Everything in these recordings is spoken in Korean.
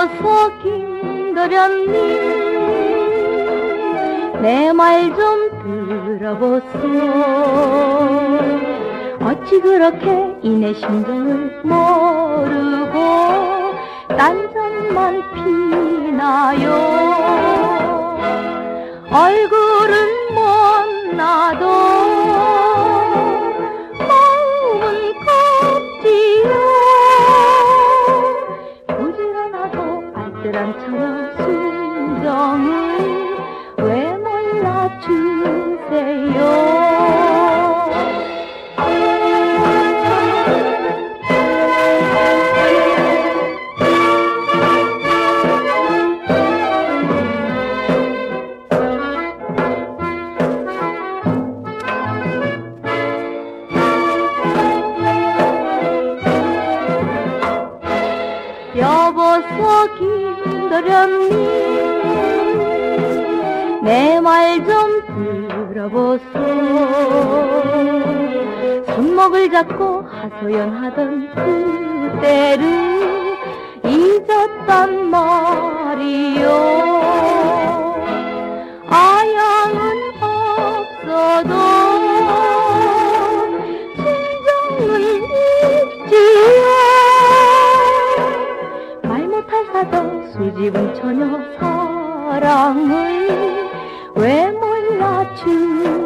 여보소 김도련님 내 말 좀 들어보소. 어찌 그렇게 이내 심정을 모르고 딴전만 피나요? 얼굴은 못나도 여보소 김도련님 내 말 좀 들어보소. 손목을 잡고 하소연하던 그때를 잊었단 말이요 아양은 없어도 수줍은 처녀 사랑을 왜 몰라주세요?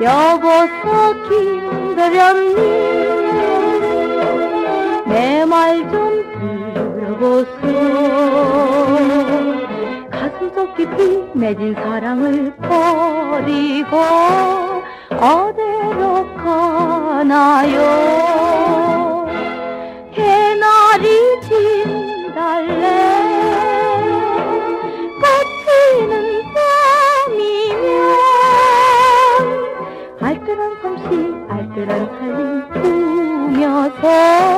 여보소 김도련님 내 말 좀 들어보소. 가슴속 깊이 맺은 사랑을 버리고 어디로 가나요 喂